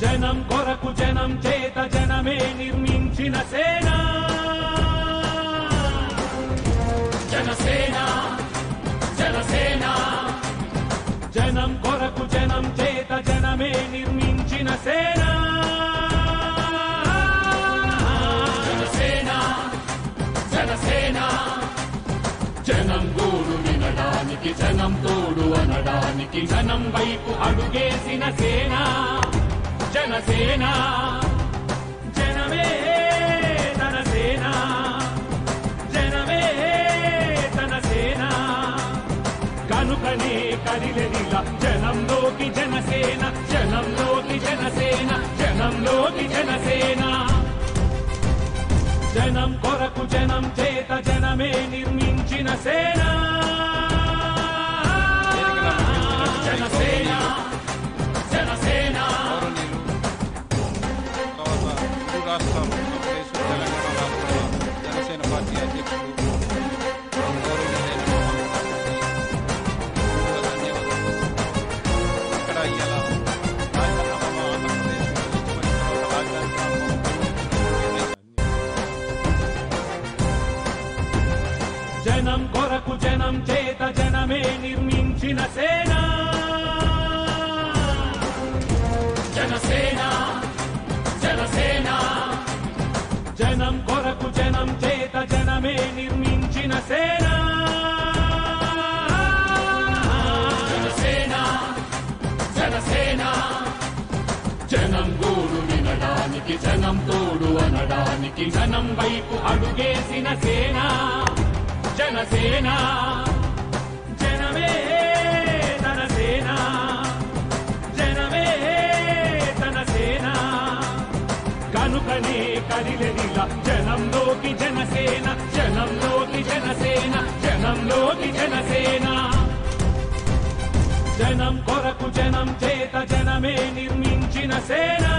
జనం కొరకు జనం చేత జనమే నిర్మించిన సేన. జనసేన జనసేన. జనం కొరకు జనం చేత జనమే నిర్మించిన జనం గోడు వినడానికి జనం తోడు అనడానికి జనం వైపు అడుగేసిన సేన జనసేన జనమే తన సేన జనమే తన సేన. కనుకనే కదిలెదిలా జనంలోకి జనసేన జనంలోకి జనసేన జనంలోకి జనసేన. జనం కొరకు జనం చేత జనమే నిర్మి సేన జనసేన జనం కొరకు జనం చేత జనమే నిర్మించిన సేన. జనసేన జనసేన. జనం కొరకు జనం చేత జనమే నిర్మించిన సేన. జనసేన జనసేన. జనం గోడు వినడానికి జనం తోడు అనడానికి జనం వైపు అడుగేసిన సేనా. జనసేన జనమే తన సేన జనమే తన సేన కనుకనే కదిలెదిలా జనంలోకి జనసేన జనంలోకి జనసేన జనంలోకి జనసేన. జనం కొరకు జనం చేత జనమే నిర్మించిన సేనా.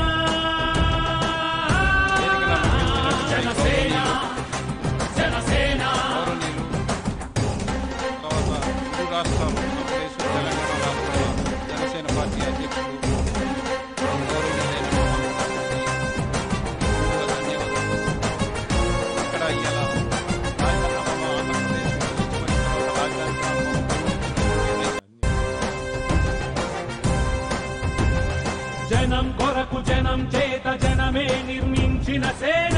జనం కొరకు జనం చేత జనమే నిర్మించిన సేన.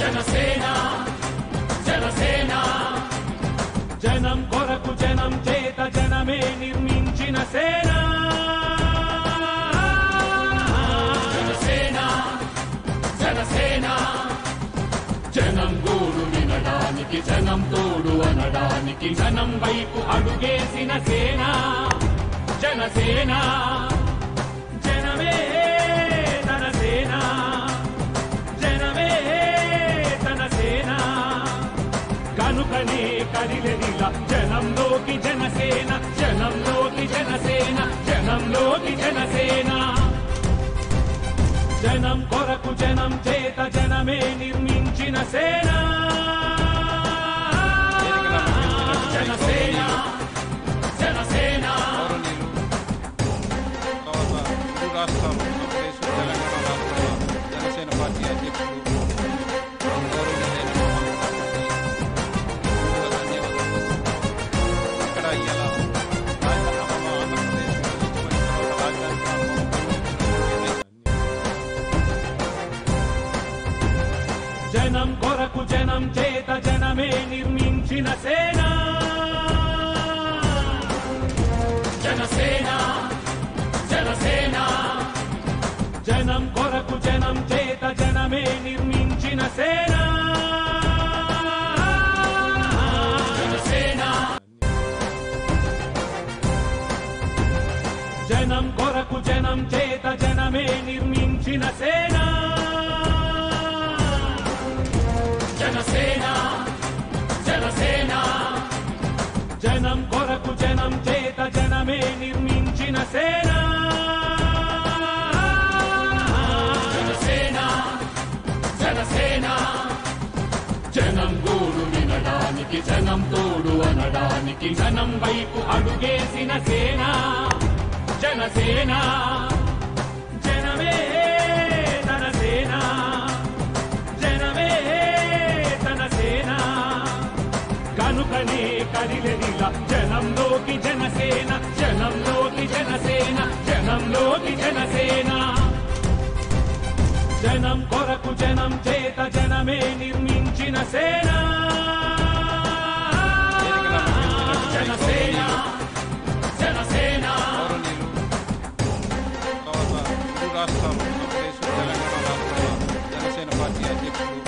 జనసేన జనసేన. జనం కొరకు జనం చేత జనమే నిర్మించిన సేన. జనసేన జనసేన. జనం గోడు వినడానికి జనం తోడు అనడానికి జనం వైపు అడుగేసిన సేన. జనసేన జనమే తన సేన. జనమే తన సేన. కనుకనే కదిలెదిలా జనంలోకి జనసేన జనమే నిర్మించిన సేన. జనసేన. నిర్మించిన జనం చేత జనమే నిర్మించిన సేన. జనసేన జనసేన. జనం గోడు వినడానికి జనం తోడు అనడానికి జనం వైపు అడుగేసిన సేన. జనసేనా కనుకనే కదిలెదిల జనంలోకి జనసేన జనంలోకి జనసేన జనంలోకి జనసేన. జనం కొరకు జనం చేత జనమే నిర్మించిన సేన. జనసేన జనసేన. గౌరవనీయులు రాష్ట్రాలు జనసేన పార్టీ అధ్యక్షుడు